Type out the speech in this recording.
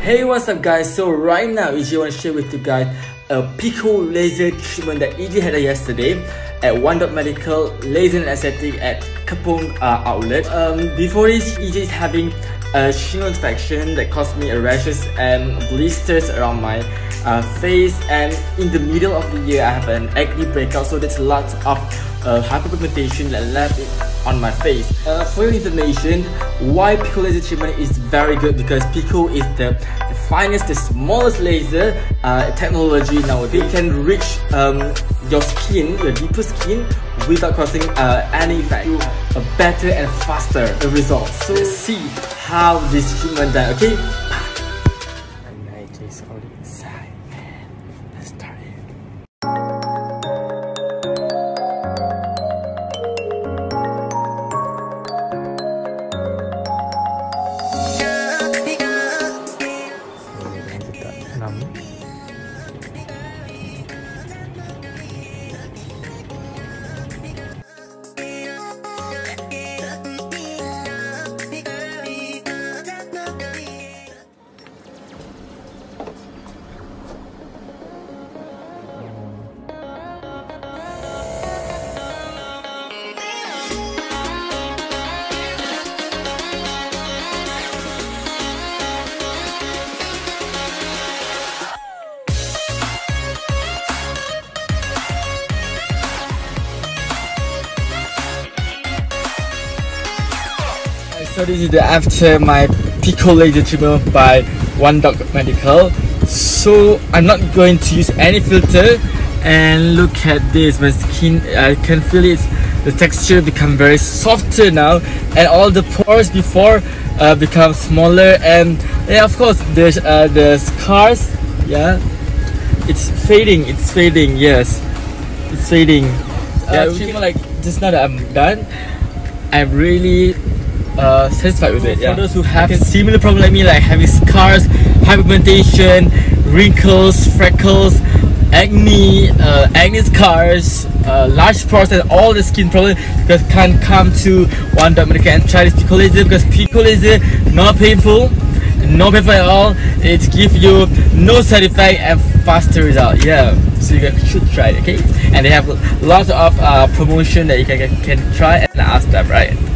Hey what's up guys, so right now EJ want to share with you guys a Pico laser treatment that EJ had yesterday at One Doc Medical Laser and Aesthetic at Kepong uh, outlet. Um, before this, EJ is having a shin infection that caused me rashes and blisters around my uh, face and in the middle of the year I have an acne breakout so there's lots of uh, hyperpigmentation that left it on my face. Uh, for your information, why Pico laser treatment is very good because Pico is the, the finest, the smallest laser uh, technology nowadays. It can reach um, your skin, your deeper skin without causing uh, any effect. A better and faster results. So let's see how this treatment done, okay? And I just hold it inside and let's start it. So this is the after my Pico laser treatment by One Doc Medical. So I'm not going to use any filter and look at this. My skin I can feel it. The texture become very softer now and all the pores before uh, become smaller and yeah of course there's uh, the scars yeah it's fading it's fading yes it's fading. Yeah Uh, like just now that I'm done I'm really uh, satisfied with it. Yeah. For those who have similar problem like me, like having scars, hyperpigmentation, wrinkles, freckles, acne, uh, acne scars, uh, large pores, and all the skin problems, because can come to one medical and try this Pico laser because Pico laser not painful, no painful at all. It gives you no side effect and faster result. Yeah, so you guys should try it. Okay, and they have lots of uh, promotion that you can can try and ask them right.